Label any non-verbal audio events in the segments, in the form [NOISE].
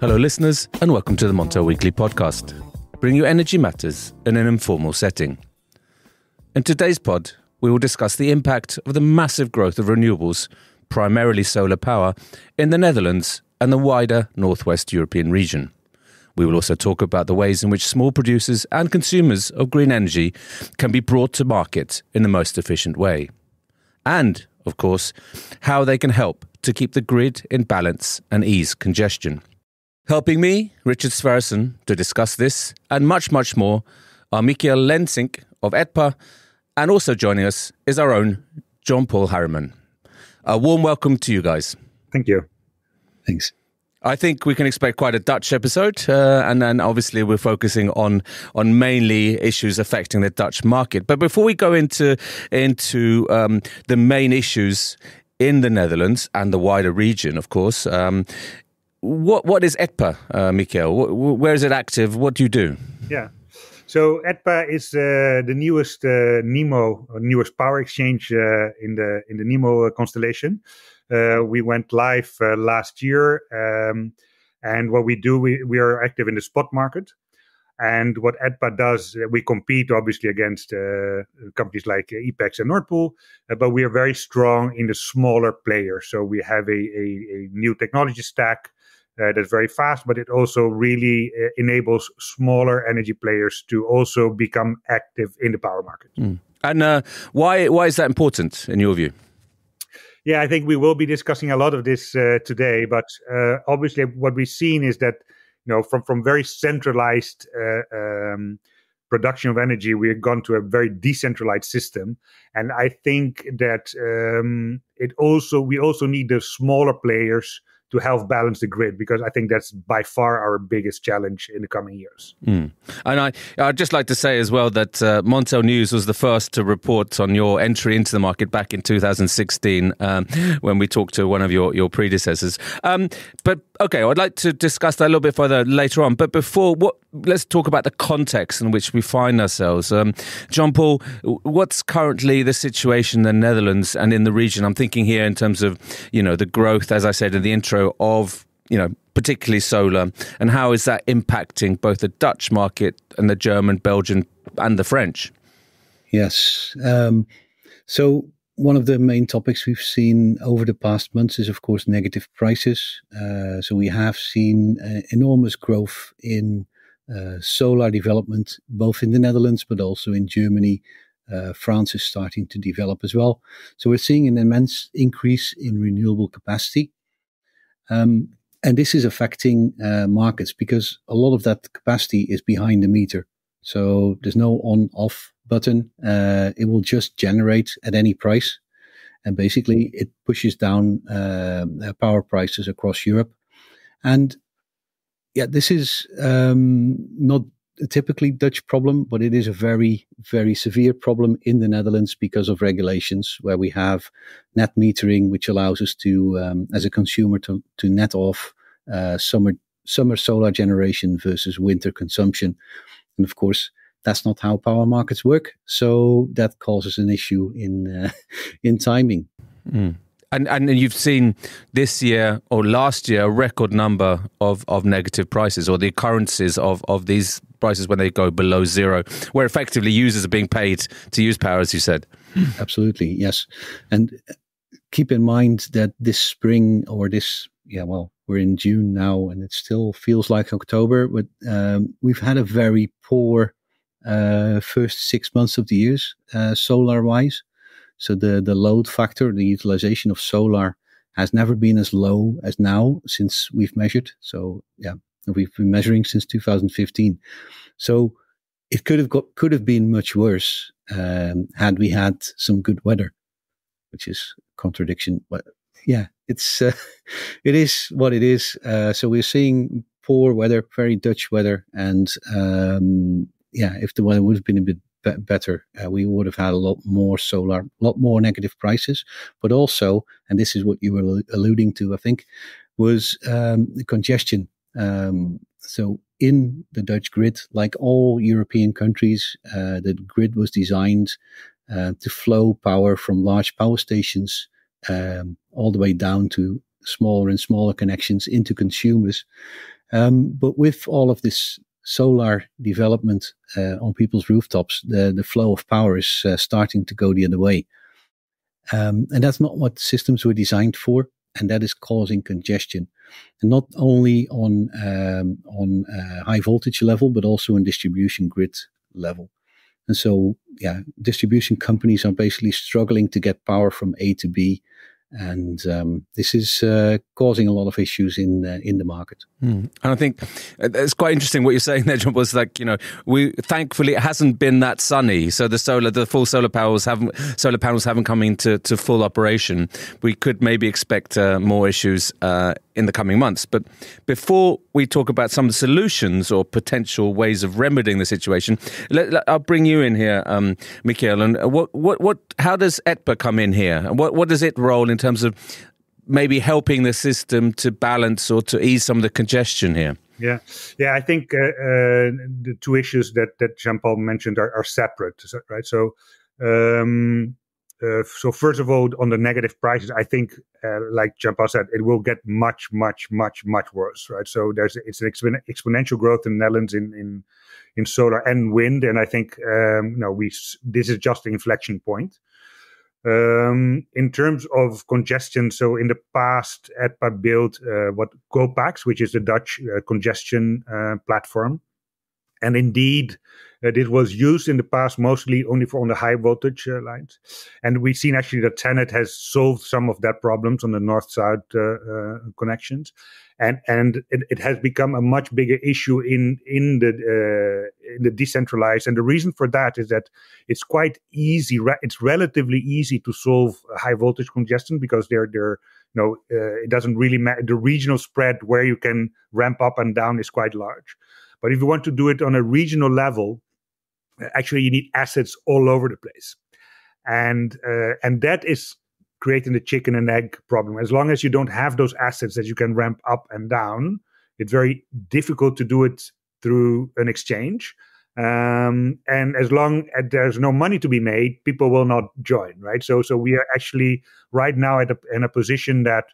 Hello, listeners, and welcome to the Montel Weekly Podcast. Bring you energy matters in an informal setting. In today's pod, we will discuss the impact of the massive growth of renewables, primarily solar power, in the Netherlands and the wider Northwest European region. We will also talk about the ways in which small producers and consumers of green energy can be brought to market in the most efficient way. And, of course, how they can help to keep the grid in balance and ease congestion. Helping me, Richard Sverrisson, to discuss this and much, much more are Michiel Lensink of ETPA, and also joining us is our own John Paul Harreman. A warm welcome to you guys. Thank you. Thanks. I think we can expect quite a Dutch episode, uh, and then obviously we're focusing on on mainly issues affecting the Dutch market. But before we go into into um, the main issues in the Netherlands and the wider region, of course, um, what what is ETPA, uh, Michiel? Where is it active? What do you do? Yeah. So ETPA is uh, the newest uh, NEMO, newest power exchange uh, in the in the NEMO constellation. Uh, we went live uh, last year, um, and what we do, we, we are active in the spot market. And what ETPA does, we compete obviously against uh, companies like EPEX and Nord Pool, uh, but we are very strong in the smaller players. So we have a, a, a new technology stack uh, that's very fast, but it also really uh, enables smaller energy players to also become active in the power market. Mm. And uh, why why is that important in your view? Yeah, I think we will be discussing a lot of this uh, today, but uh, obviously, what we've seen is that you know from from very centralized. Um, production of energy, we've gone to a very decentralized system, and I think that um, it also we also need the smaller players to help balance the grid because I think that's by far our biggest challenge in the coming years. Mm. And I, I'd just like to say as well that uh, Montel News was the first to report on your entry into the market back in 2016 um, when we talked to one of your, your predecessors. Um, but okay, I'd like to discuss that a little bit further later on. But before, what let's talk about the context in which we find ourselves. Um, John Paul, what's currently the situation in the Netherlands and in the region? I'm thinking here in terms of you know the growth, as I said in the intro, of you know particularly solar, and how is that impacting both the Dutch market and the German, Belgian, and the French? Yes. Um, so one of the main topics we've seen over the past months is, of course, negative prices. Uh, so we have seen uh, enormous growth in uh, solar development, both in the Netherlands but also in Germany. Uh, France is starting to develop as well. So we're seeing an immense increase in renewable capacity. Um, and this is affecting uh, markets because a lot of that capacity is behind the meter. So there's no on off button. Uh, it will just generate at any price. And basically, it pushes down uh, power prices across Europe. And yeah, this is um, not typically Dutch problem, but it is a very, very severe problem in the Netherlands because of regulations where we have net metering, which allows us to, um, as a consumer, to, to net off uh, summer summer solar generation versus winter consumption. And of course, that's not how power markets work. So that causes an issue in uh, [LAUGHS] in timing. Mm. And and you've seen this year or last year a record number of, of negative prices or the occurrences of, of these prices when they go below zero, where effectively users are being paid to use power, as you said. Absolutely, yes. And keep in mind that this spring or this, yeah, well, we're in June now and it still feels like October, but um, we've had a very poor uh, first six months of the years, uh, solar wise. So the, the load factor, the utilization of solar has never been as low as now since we've measured. So yeah, we've been measuring since 2015. So it could have got, could have been much worse um, had we had some good weather, which is contradiction. But yeah, it's uh, [LAUGHS] it is what it is. Uh, so we're seeing poor weather, very Dutch weather, and um, yeah, if the weather would have been a bit be- better, uh, we would have had a lot more solar, a lot more negative prices. But also, and this is what you were alluding to, I think, was um, the congestion. Um, so in the Dutch grid, like all European countries, uh, the grid was designed uh, to flow power from large power stations um, all the way down to smaller and smaller connections into consumers. Um, but with all of this solar development uh, on people's rooftops, the, the flow of power is uh, starting to go the other way. Um, and that's not what systems were designed for. And that is causing congestion. And not only on, um, on uh, high voltage level, but also on distribution grid level. And so, yeah, distribution companies are basically struggling to get power from A to B and um, this is uh, causing a lot of issues in uh, in the market. Mm. And I think uh, it's quite interesting what you're saying there, John. Was like you know we thankfully it hasn't been that sunny, so the solar the full solar panels haven't solar panels haven't come into to full operation. We could maybe expect uh, more issues uh, in the coming months. But before we talk about some of the solutions or potential ways of remedying the situation, let, let, I'll bring you in here, um, Michiel. And what, what, what, how does ETPA come in here? What, what does it role in terms of maybe helping the system to balance or to ease some of the congestion here? Yeah, yeah. I think uh, uh, the two issues that that Jean Paul mentioned are, are separate, right? So um, uh, so first of all, on the negative prices, I think, uh, like Jean-Paul said, it will get much, much, much, much worse, right? So there's it's an exp- exponential growth in the Netherlands in in in solar and wind, and I think um, no, we this is just the inflection point. Um, in terms of congestion, so in the past, ETPA built uh, what GOPACS, which is the Dutch uh, congestion uh, platform, and indeed, uh, this was used in the past mostly only for on the high voltage uh, lines. And we've seen actually that TenneT has solved some of that problems on the north south uh, uh, connections. And, and it, it, has become a much bigger issue in in the uh, in the decentralized and the reason for that is that it's quite easy it's relatively easy to solve high voltage congestion because they're they're you know uh, it doesn't really matter the regional spread where you can ramp up and down is quite large but if you want to do it on a regional level, actually you need assets all over the place, and uh, and that is creating the chicken and egg problem. As long as you don't have those assets that you can ramp up and down, it's very difficult to do it through an exchange. Um, and as long as there's no money to be made, people will not join, right? So, so we are actually right now at a, in a position that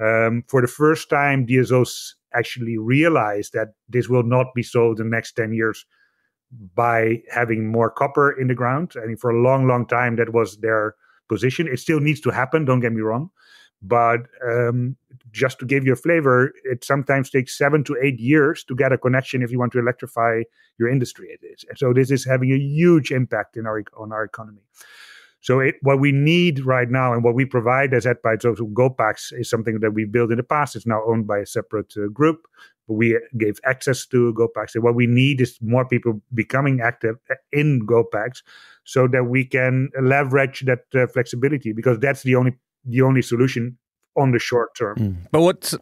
um, for the first time, DSOs actually realize that this will not be in the next 10 years by having more copper in the ground. I mean, for a long, long time, that was their position. It still needs to happen, don't get me wrong. But um, just to give you a flavor, it sometimes takes seven to eight years to get a connection if you want to electrify your industry. It is. And so this is having a huge impact in our on our economy. So it, what we need right now and what we provide as ETPA, so GOPACS is something that we built in the past. It's now owned by a separate uh, group, but we gave access to GOPACS. And what we need is more people becoming active uh, in GOPACS so that we can leverage that uh, flexibility because that's the only the only solution on the short term. Mm. But what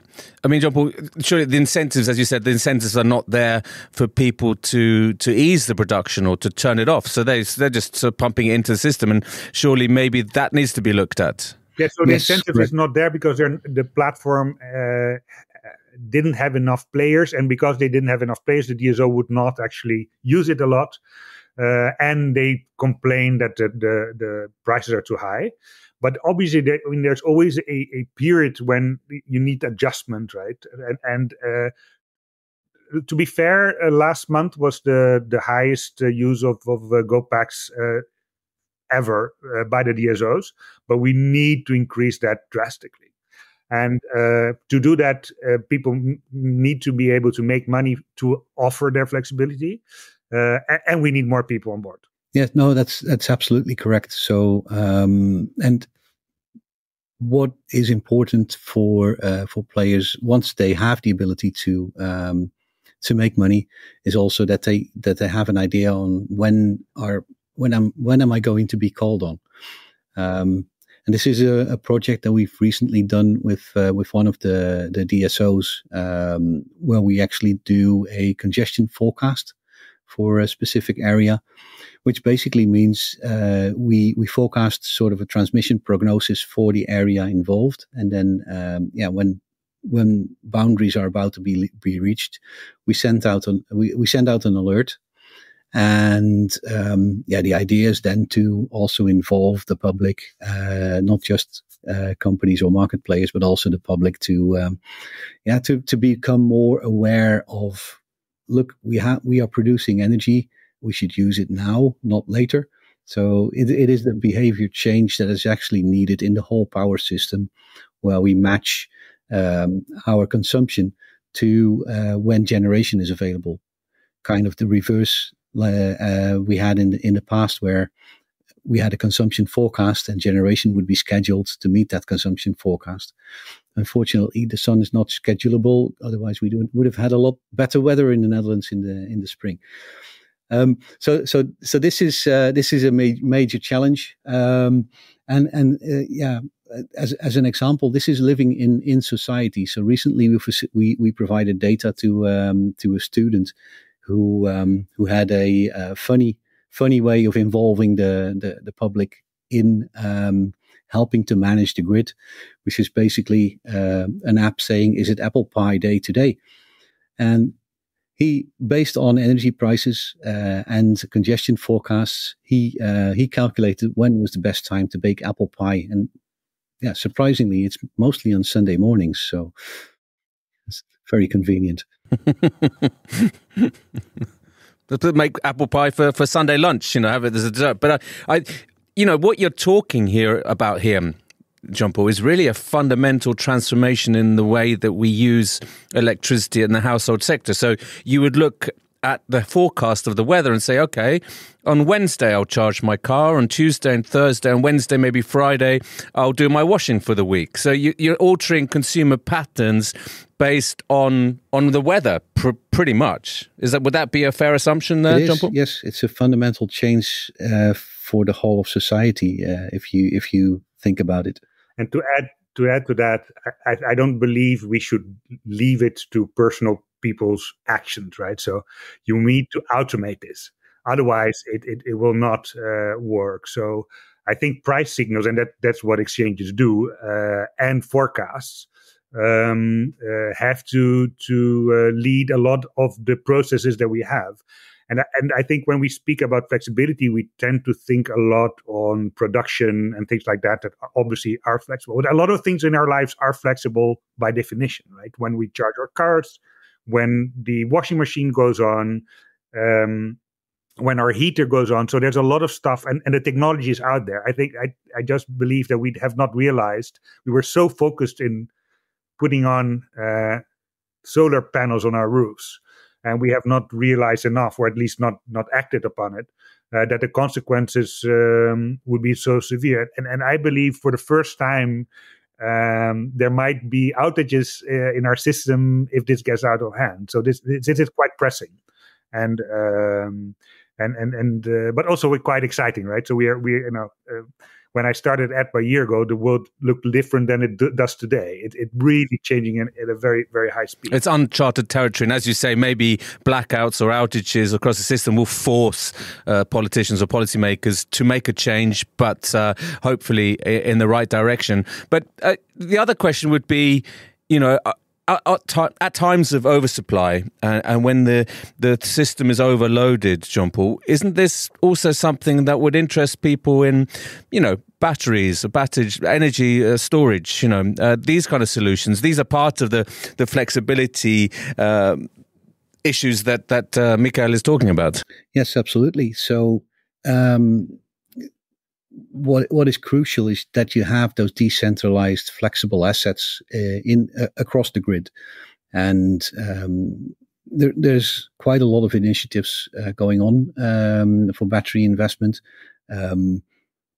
I mean, John Paul, surely the incentives, as you said, the incentives are not there for people to to ease the production or to turn it off. So they they're just sort of pumping it into the system, and surely maybe that needs to be looked at. Yeah, so the yes, incentive right. is not there because the platform uh, didn't have enough players, and because they didn't have enough players, the DSO would not actually use it a lot, uh, and they complain that the, the the prices are too high. But obviously, there, I mean, there's always a, a period when you need adjustment, right? And, and uh, to be fair, uh, last month was the the highest uh, use of of uh, uh, ever uh, by the DSOs, but we need to increase that drastically. And to do that, people m- need to be able to make money to offer their flexibility, and we need more people on board. Yeah, no, that's that's absolutely correct. So, um, and what is important for uh, for players once they have the ability to um, to make money is also that they that they have an idea on when are when am when am I going to be called on. Um, and this is a, a, project that we've recently done with uh, with one of the the DSOs, um, where we actually do a congestion forecast for a specific area, which basically means uh, we we forecast sort of a transmission prognosis for the area involved, and then um, yeah, when when boundaries are about to be be reached, we send out an we, we send out an alert, And um, yeah, the idea is then to also involve the public, uh, not just uh, companies or market players, but also the public to, um, yeah, to, to become more aware of, look, we have, we are producing energy. We should use it now, not later. So it, it is the behavior change that is actually needed in the whole power system where we match um, our consumption to uh, when generation is available. Kind of the reverse uh, uh, we had in the, in the past where we had a consumption forecast and generation would be scheduled to meet that consumption forecast. Unfortunately, the sun is not schedulable. Otherwise, we would have had a lot better weather in the Netherlands in the in the spring. Um, so, so, so this is uh, this is a ma- major challenge, um, and and uh, yeah, as as an example, this is living in in society. So recently, we we, we provided data to um, to a student who um, who had a, a funny funny way of involving the, the, the public in um, helping to manage the grid, which is basically uh, an app saying, "Is it apple pie day today?" And he, based on energy prices uh, and congestion forecasts, he uh, he calculated when was the best time to bake apple pie, and yeah, surprisingly, it's mostly on Sunday mornings, so it's very convenient. [LAUGHS] make apple pie for, for Sunday lunch, you know, have it as a dessert. But I, I, you know, what you're talking here about here, John Paul, is really a fundamental transformation in the way that we use electricity in the household sector. So you would look at the forecast of the weather and say, okay, on Wednesday I'll charge my car, on Tuesday and Thursday, and Wednesday, maybe Friday, I'll do my washing for the week. So you, are altering consumer patterns based on on the weather, pr- pretty much. Is that would that be a fair assumption there, John Paul? Yes, it's a fundamental change uh, for the whole of society uh, if you if you think about it. And to add to add to that, I, I don't believe we should leave it to personal people's actions, right? So you need to automate this. Otherwise, it, it, it will not uh, work. So I think price signals, and that, that's what exchanges do, uh, and forecasts um, uh, have to to uh, lead a lot of the processes that we have. And, and I think when we speak about flexibility, we tend to think a lot on production and things like that that obviously are flexible. But a lot of things in our lives are flexible by definition, right? When we charge our cars, when the washing machine goes on, um, when our heater goes on. So there's a lot of stuff, and, and the technology is out there. I think I, I just believe that we have not realized we were so focused in putting on uh, solar panels on our roofs, and we have not realized enough, or at least not not acted upon it, uh, that the consequences um, would be so severe. And and I believe for the first time um, there might be outages uh, in our system if this gets out of hand. So this this, this is quite pressing, and um, and and and uh, but also quite exciting, right? So we are we you know. Uh, when I started ETPA a year ago, the world looked different than it does today. It, it really changing in, at a very, very high speed. It's uncharted territory. And as you say, maybe blackouts or outages across the system will force uh, politicians or policymakers to make a change, but uh, hopefully in the right direction. But uh, the other question would be, you know, uh, at, at, times of oversupply and, and, when the, the system is overloaded, John Paul, isn't this also something that would interest people in, you know, batteries, battery energy uh, storage, you know, uh, these kind of solutions? These are part of the the flexibility. Uh, issues that that uh, Michael is talking about. Yes, absolutely. So um, what what is crucial is that you have those decentralized, flexible assets uh, in uh, across the grid, and um, there, there's quite a lot of initiatives uh, going on um, for battery investment. Um,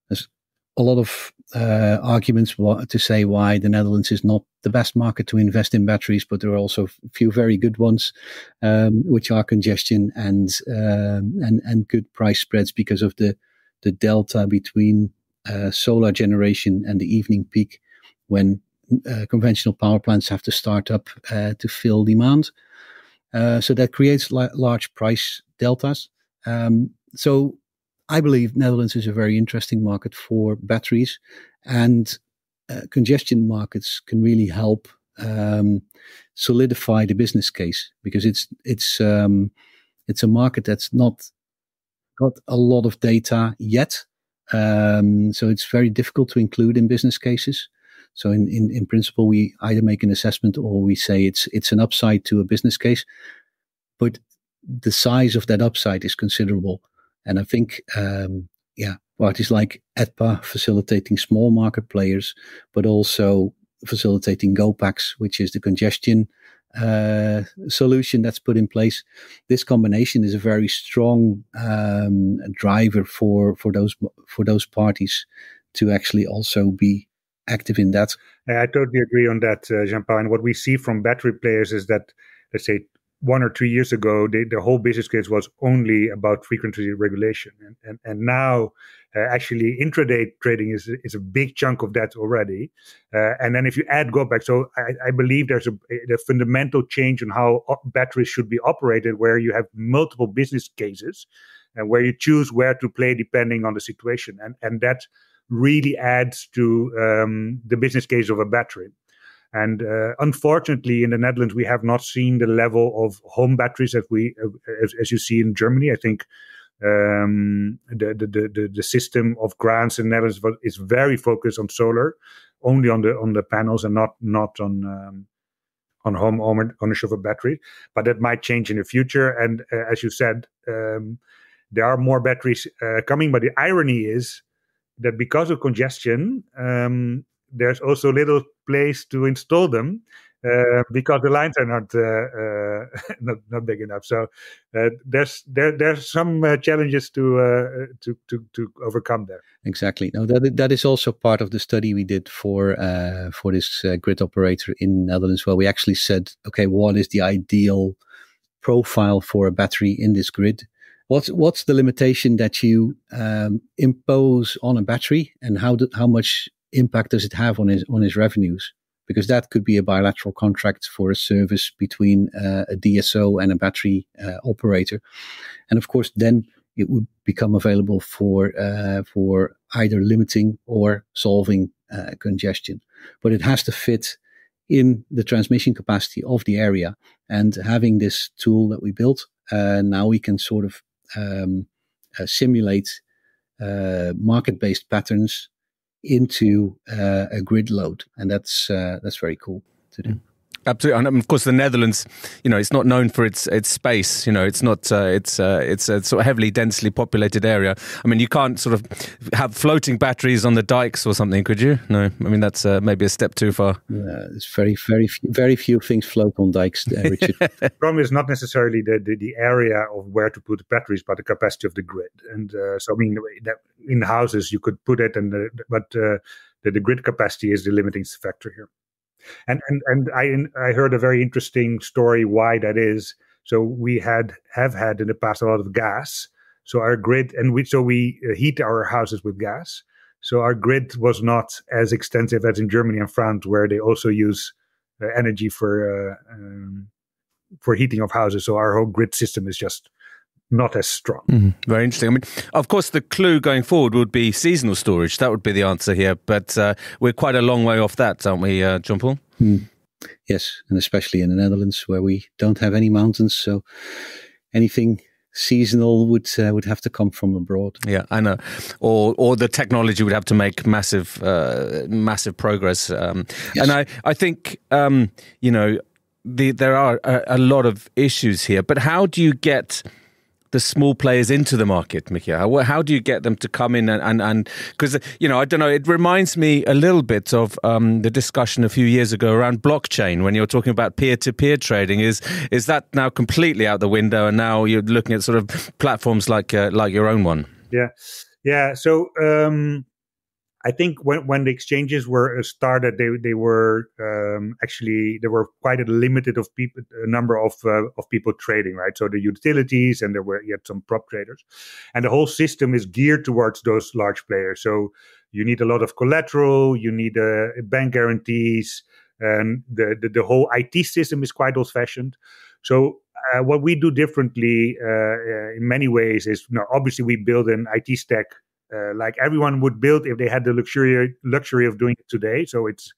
there's a lot of uh, arguments to say why the Netherlands is not the best market to invest in batteries, but there are also a few very good ones, um, which are congestion and um, and and good price spreads because of the the delta between uh, solar generation and the evening peak when uh, conventional power plants have to start up uh, to fill demand. Uh, so that creates la- large price deltas. Um, so I believe Netherlands is a very interesting market for batteries, and uh, congestion markets can really help um, solidify the business case because it's it's um, it's a market that's not got a lot of data yet. Um, so it's very difficult to include in business cases. So in, in, in principle, we either make an assessment or we say it's it's an upside to a business case, but the size of that upside is considerable. And I think, um, yeah, parties like ETPA facilitating small market players, but also facilitating GOPACS, which is the congestion uh, solution that's put in place. This combination is a very strong um, driver for for those for those parties to actually also be active in that. I totally agree on that, uh, Jean-Paul. And what we see from battery players is that, let's say, one or two years ago, they, the whole business case was only about frequency regulation, and and, and now uh, actually intraday trading is is a big chunk of that already. Uh, and then if you add GOPACS, so I, I, believe there's a, a fundamental change in how batteries should be operated, where you have multiple business cases, and where you choose where to play depending on the situation, and and that really adds to um, the business case of a battery. And uh, unfortunately, in the Netherlands, we have not seen the level of home batteries that we, uh, as, as, you see in Germany. I think um, the, the, the the system of grants in the Netherlands is very focused on solar, only on the on the panels and not not on um, on home ownership of a battery. But that might change in the future. And uh, as you said, um, there are more batteries uh, coming. But the irony is that because of congestion, um, there's also little place to install them uh, because the lines are not uh, uh, [LAUGHS] not, not big enough. So uh, there's there there's some uh, challenges to, to to to overcome there. Exactly. No, that that is also part of the study we did for for this grid operator in Netherlands, where we actually said, okay, what is the ideal profile for a battery in this grid? What's what's the limitation that you um, impose on a battery, and how do, how much impact does it have on his on his revenues? Because that could be a bilateral contract for a service between uh, a DSO and a battery uh, operator, and of course, then it would become available for uh, for either limiting or solving uh, congestion. But it has to fit in the transmission capacity of the area. And having this tool that we built, uh, now we can sort of um, uh, simulate market-based patterns into uh, a grid load, and that's uh, that's very cool to do. Absolutely, and of course the Netherlands, you know, it's not known for its its space. You know, it's not uh, it's uh, it's a sort of heavily densely populated area. I mean, you can't sort of have floating batteries on the dikes or something, could you? No, I mean that's uh, maybe a step too far. Yeah, it's very very few, very few things float on dikes, uh, [LAUGHS] Richard. the problem is not necessarily the, the, the area of where to put the batteries, but the capacity of the grid. And uh, so, I mean, in houses you could put it, and but uh, the, the grid capacity is the limiting factor here. And and and I I heard a very interesting story why that is. So we had have had in the past a lot of gas. So our grid and we so we uh, heat our houses with gas. So our grid was not as extensive as in Germany and France, where they also use uh, energy for uh, um, for heating of houses. So our whole grid system is just not as strong. Mm, very interesting. I mean, of course, the clue going forward would be seasonal storage. That would be the answer here. But uh, we're quite a long way off that, aren't we, uh, John Paul? Mm. Yes, and especially in the Netherlands where we don't have any mountains. So anything seasonal would uh, would have to come from abroad. Yeah, I know. Or or the technology would have to make massive uh, massive progress. Um, yes. And I I think um, you know the, there are a, a, lot of issues here. But how do you get the small players into the market, Mickey? How, how do you get them to come in and and because you know I don't know. It reminds me a little bit of um, the discussion a few years ago around blockchain when you're talking about peer to peer trading. Is is that now completely out the window, and now you're looking at sort of platforms like uh, like your own one? Yeah, yeah. So um, I think when, when the exchanges were uh, started, they they were um, actually there were quite a limited of people a number of uh, of people trading, right? So the utilities and there were yet some prop traders, and the whole system is geared towards those large players. So you need a lot of collateral, you need uh, bank guarantees, and the, the, the whole IT system is quite old fashioned. So uh, what we do differently uh, uh, in many ways is, you know, obviously we build an IT stack uh, like everyone would build if they had the luxury luxury of doing it today. So it's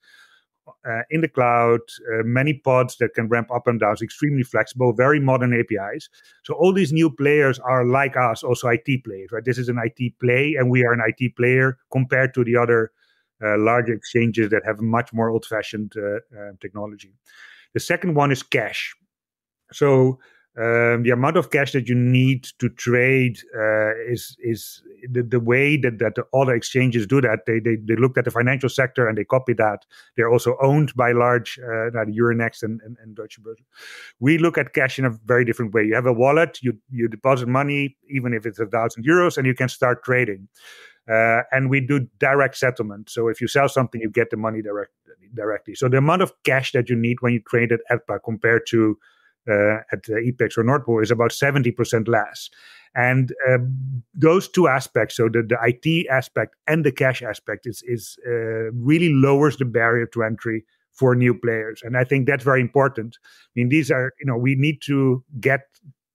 uh, in the cloud, uh, many pods that can ramp up and down, it's extremely flexible, very modern APIs. So all these new players are like us, also IT players, right? This is an IT play, and we are an IT player compared to the other uh, large exchanges that have much more old-fashioned uh, uh, technology. The second one is cash. So um, the amount of cash that you need to trade uh, is is the, the way that, that the other exchanges do that. They, they they looked at the financial sector and they copy that. They're also owned by large uh, Euronext and, and, and Deutsche Börse. We look at cash in a very different way. You have a wallet, you you deposit money, even if it's a thousand euros, and you can start trading. Uh, and we do direct settlement. So if you sell something, you get the money direct, directly. So the amount of cash that you need when you trade at ETPA compared to uh, at uh, EPEX or Nord Pool is about 70% less. And uh, those two aspects, so the, the IT aspect and the cash aspect, is, is uh, really lowers the barrier to entry for new players. And I think that's very important. I mean, these are, you know, we need to get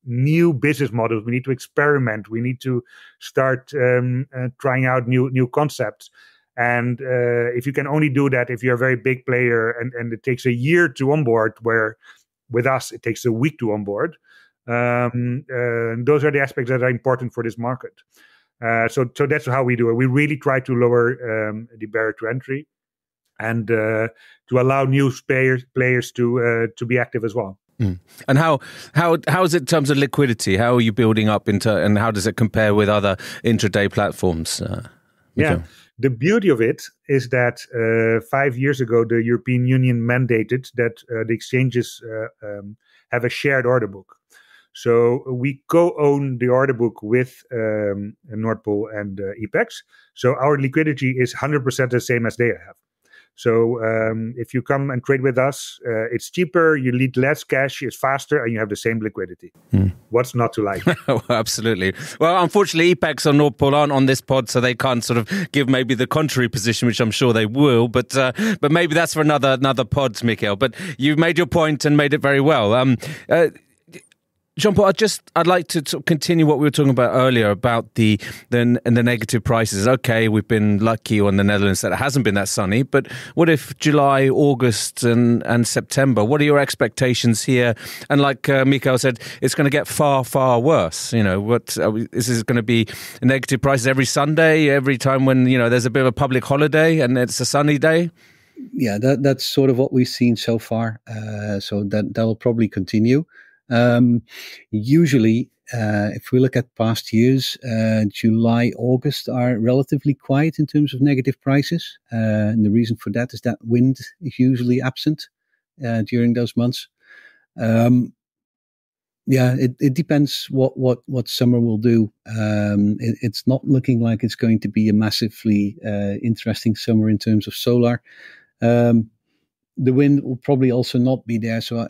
new business models. We need to experiment. We need to start um, uh, trying out new new concepts. And uh, if you can only do that if you're a very big player and, and it takes a year to onboard, where with us, it takes a week to onboard. Um, uh, those are the aspects that are important for this market. Uh, so, so that's how we do it. We really try to lower um, the barrier to entry and uh, to allow new players players to uh, to be active as well. Mm. And how how how is it in terms of liquidity? How are you building up into, and how does it compare with other intraday platforms? Yeah. The beauty of it is that uh, five years ago, the European Union mandated that uh, the exchanges uh, um, have a shared order book. So we co-own the order book with um, Nord Pool and uh, EPEX. So our liquidity is 100% the same as they have. So um, if you come and trade with us, uh, it's cheaper, you need less cash, it's faster, and you have the same liquidity. Hmm. What's not to like? [LAUGHS] well, absolutely. Well, unfortunately, EPEX or Nord Pool aren't on this pod, so they can't sort of give maybe the contrary position, which I'm sure they will. But uh, but maybe that's for another another pod, Mikhail. But you've made your point and made it very well. Um, uh, Jean Paul, I just I'd like to continue what we were talking about earlier about the the, the negative prices. Okay, we've been lucky on the Netherlands that it hasn't been that sunny, but what if July, August, and and September? What are your expectations here? And like uh, Mikhail said, it's going to get far far worse. You know, what we, is this going to be negative prices every Sunday, every time when you know there's a bit of a public holiday and it's a sunny day? Yeah, that that's sort of what we've seen so far. Uh, so that that will probably continue. Um, usually, uh, if we look at past years, uh, July, August are relatively quiet in terms of negative prices. Uh, and the reason for that is that wind is usually absent uh, during those months. Um, yeah, it, it depends what, what, what summer will do. Um, it, it's not looking like it's going to be a massively uh, interesting summer in terms of solar. Um, the wind will probably also not be there. So, I,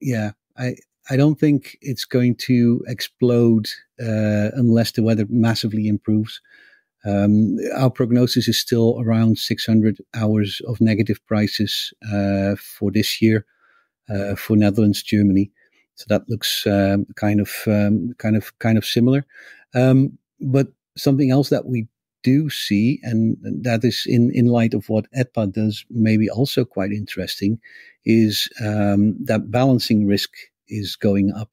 yeah, I, I don't think it's going to explode uh, unless the weather massively improves. Um, our prognosis is still around 600 hours of negative prices uh, for this year uh, for Netherlands, Germany. So that looks um, kind of um, kind of kind of similar. Um, but something else that we do see, and that is in, in light of what ETPA does, maybe also quite interesting, is um, that balancing risk is going up.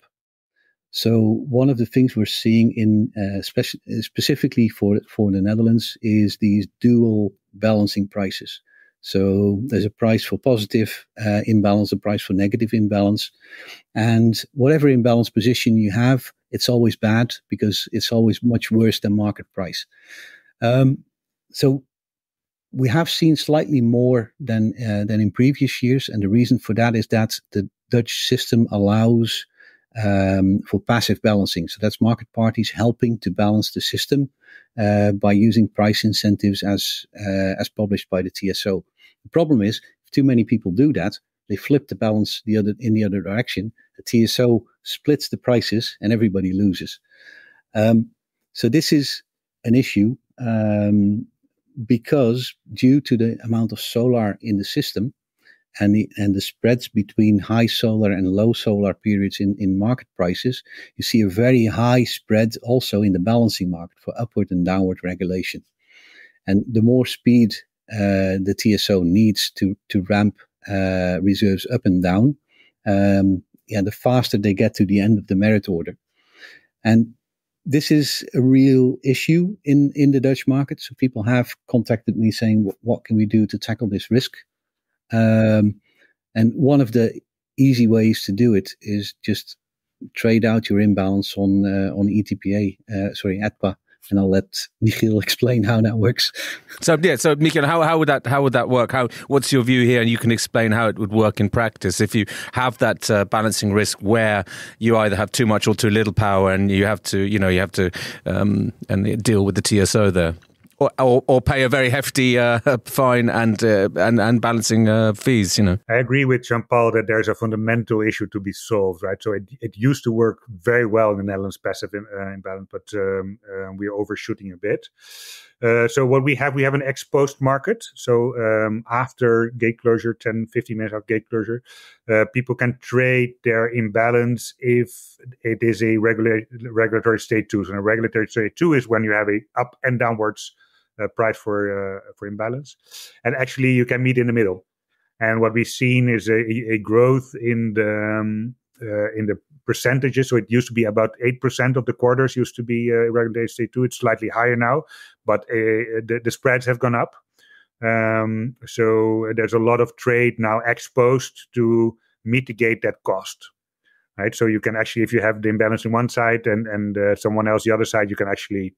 So one of the things we're seeing in uh, speci- specifically for for the Netherlands is these dual balancing prices. So there's a price for positive uh, imbalance, a price for negative imbalance, and whatever imbalance position you have, it's always bad because it's always much worse than market price. Um, so we have seen slightly more than uh, than in previous years, and the reason for that is that the Dutch system allows um, for passive balancing. So that's market parties helping to balance the system uh, by using price incentives as uh, as published by the TSO. The problem is, if too many people do that, they flip the balance the other in the other direction. The TSO splits the prices, and everybody loses. Um, so this is an issue um, because due to the amount of solar in the system, and the, and the spreads between high solar and low solar periods in, in market prices, you see a very high spread also in the balancing market for upward and downward regulation. And the more speed uh, the TSO needs to to ramp uh, reserves up and down, um, yeah, the faster they get to the end of the merit order. And this is a real issue in, in the Dutch market. So people have contacted me saying, what can we do to tackle this risk? Um, and one of the easy ways to do it is just trade out your imbalance on uh, on ETPA, uh, sorry, ETPA, and I'll let [LAUGHS] Michiel explain how that works. So yeah, so Michiel, how how would that how would that work? How what's your view here? And you can explain how it would work in practice if you have that uh, balancing risk where you either have too much or too little power, and you have to you know you have to um, and deal with the TSO there or, or, or, pay a very hefty uh, [LAUGHS] fine and, uh, and and balancing uh, fees. You know, I agree with Jean Paul that there's a fundamental issue to be solved. Right, so it, it used to work very well in the Netherlands, passive in, uh, imbalance, but um, uh, we're overshooting a bit. Uh, so what we have, we have an ex post market. So um, after gate closure, 10, 15 minutes after gate closure, people can trade their imbalance if it is a regula- regulatory state two. So a regulatory state two is when you have a up and downwards uh, price for uh, for imbalance, and actually you can meet in the middle. And what we've seen is a, a growth in the um, uh, in the percentages. So it used to be about eight percent of the quarters used to be regulated state two. It's slightly higher now, but the, the spreads have gone up. Um, so there's a lot of trade now ex post to mitigate that cost. Right. So you can actually, if you have the imbalance in one side and and uh, someone else the other side, you can actually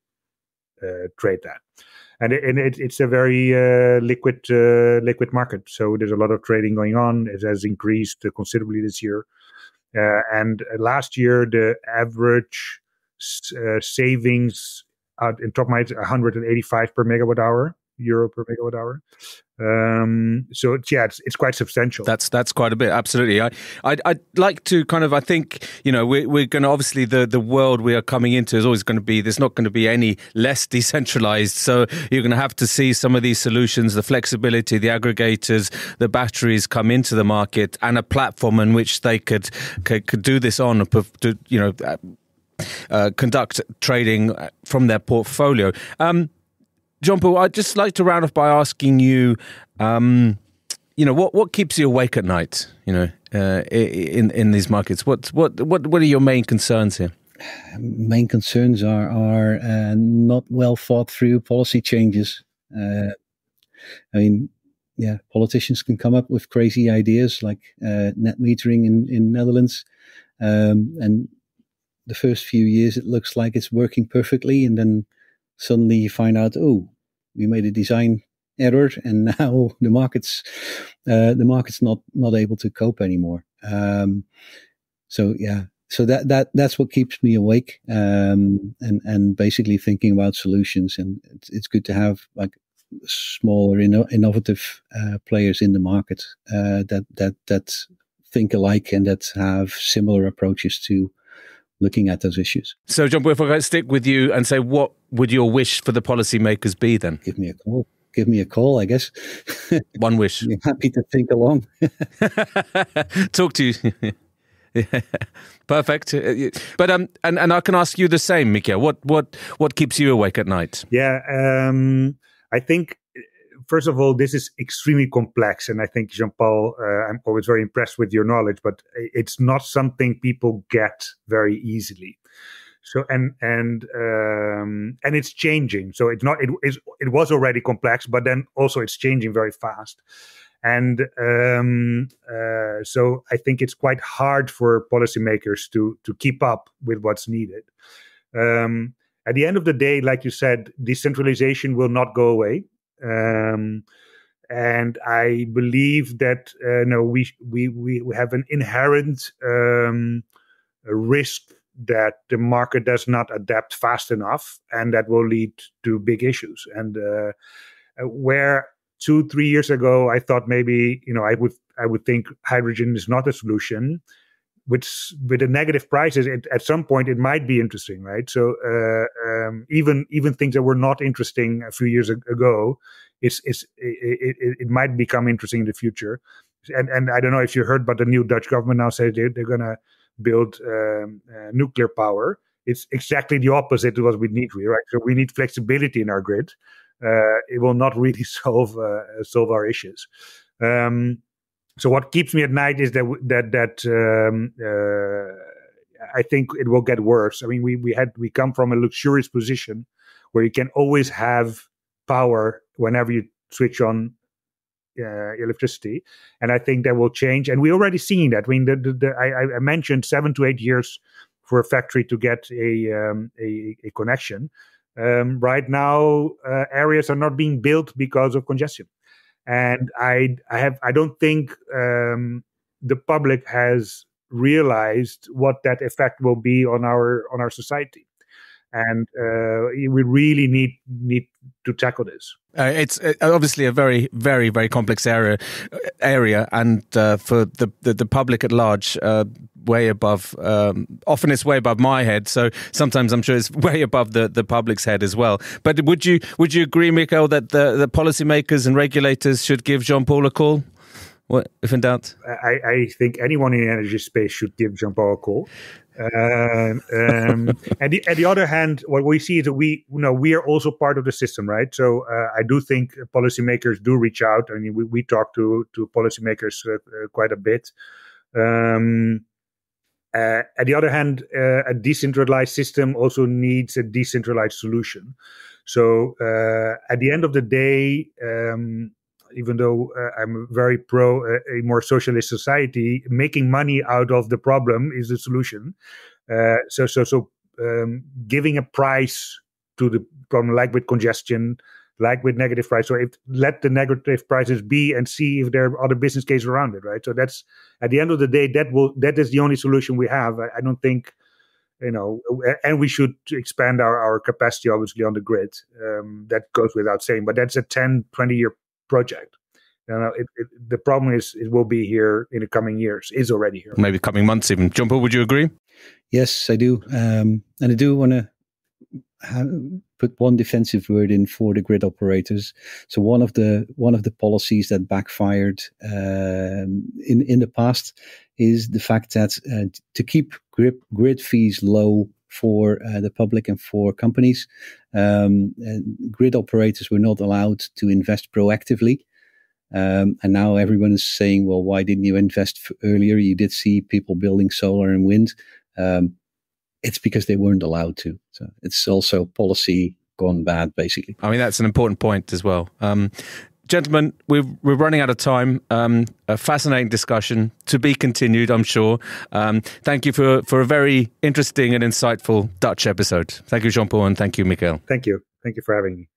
uh, trade that and, it, and it, it's a very uh, liquid uh, liquid market. So there's a lot of trading going on. It has increased considerably this year, uh, and last year the average uh, savings in top my 185 per megawatt hour euro per megawatt hour. Um, so it's, yeah, it's, it's quite substantial. That's that's quite a bit. Absolutely. I I'd, I'd like to kind of I think you know we're we're going to obviously the the world we are coming into is always going to be there's not going to be any less decentralized. So you're going to have to see some of these solutions, the flexibility, the aggregators, the batteries come into the market, and a platform in which they could could, could do this on, you know. Uh, conduct trading from their portfolio. Um, Jean Paul, I'd just like to round off by asking you, um, you know, what, what keeps you awake at night? You know, uh, in in these markets, what what what what are your main concerns here? Main concerns are are uh, not well thought through policy changes. Uh, I mean, yeah, politicians can come up with crazy ideas like uh, net metering in in Netherlands, um, and the first few years it looks like it's working perfectly, and then suddenly you find out, oh, we made a design error, and [LAUGHS] now the market's uh, the market's not not able to cope anymore. Um, so yeah, so that that that's what keeps me awake, um, and and basically thinking about solutions. And it's, it's good to have like smaller, inno- innovative uh, players in the market uh, that that that think alike and that have similar approaches to looking at those issues. So, John, if I could stick with you and say, what would your wish for the policymakers be then? Give me a call. Give me a call, I guess. [LAUGHS] One wish. I'm happy to think along. [LAUGHS] [LAUGHS] Talk to you. Perfect. But um, and and I can ask you the same, Mika. What what what keeps you awake at night? Yeah, um, I think first of all, this is extremely complex, and I think Jean Paul, uh, I'm always very impressed with your knowledge, but it's not something people get very easily. So and and um, and it's changing. So it's not it is it was already complex, but then also it's changing very fast. And um, uh, so I think it's quite hard for policymakers to to keep up with what's needed. Um, at the end of the day, like you said, decentralization will not go away. Um, and I believe that uh, no, we we we have an inherent um, risk that the market does not adapt fast enough, and that will lead to big issues. And uh, where two three years ago I thought maybe you know I would I would think hydrogen is not a solution. Which with the negative prices, it, at some point it might be interesting, right? So uh, um, even even things that were not interesting a few years ago, it's, it's it, it, it, might become interesting in the future. And and I don't know if you heard, but the new Dutch government now says they, they're going to build um, uh, nuclear power. It's exactly the opposite of what we need, right? So we need flexibility in our grid. uh, it will not really [LAUGHS] solve uh, solve our issues. Um, so what keeps me at night is that that that um, uh, I think it will get worse. I mean, we we had we come from a luxurious position where you can always have power whenever you switch on uh, electricity, and I think that will change. And we're already seeing that. I mean, the, the, the, I, I, mentioned seven to eight years for a factory to get a um, a, a, connection. Um, right now, uh, areas are not being built because of congestion, and I I have I don't think um, the public has realized what that effect will be on our on our society and uh, we really need need to tackle this. Uh, it's uh, obviously a very, very, very complex area, area, and uh, for the, the, the public at large, uh, way above. Um, often it's way above my head, so sometimes I'm sure it's [LAUGHS] way above the, the public's head as well. But would you would you agree, Michiel, that the the policymakers and regulators should give Jean Paul a call? What, if in doubt? I, I think anyone in the energy space should give Jean Paul a call. Um, um, [LAUGHS] and the, the other hand, what we see is that we, you know, we are also part of the system, right? So uh, I do think policymakers do reach out. I mean, we, we talk to to policymakers uh, uh, quite a bit. Um, uh, at the other hand, uh, a decentralized system also needs a decentralized solution. So uh, at the end of the day, um, even though uh, I'm very pro uh, a more socialist society, making money out of the problem is the solution. Uh, so, so, so, um, giving a price to the problem, like with congestion, like with negative price. So, if let the negative prices be and see if there are other business cases around it, right? So that's at the end of the day, that will that is the only solution we have. I, I don't think you know, and we should expand our, our capacity, obviously, on the grid. Um, that goes without saying, but that's a 10, 20 year project. You know, it, it, the problem is it will be here in the coming years. Is already here. Maybe coming months even. Jean Paul, would you agree? Yes, I do, um, and I do want to put one defensive word in for the grid operators. So one of the one of the policies that backfired um, in in the past is the fact that uh, to keep grid, grid fees low for uh, the public and for companies. Um, grid operators were not allowed to invest proactively. Um, and now everyone is saying, well, why didn't you invest earlier? You did see people building solar and wind. Um, it's because they weren't allowed to. So it's also policy gone bad, basically. I mean, that's an important point as well. Um, gentlemen, we're, we're running out of time. Um, a fascinating discussion to be continued, I'm sure. Um, thank you for, for a very interesting and insightful Dutch episode. Thank you, Jean Paul, and thank you, Michiel. Thank you. Thank you for having me.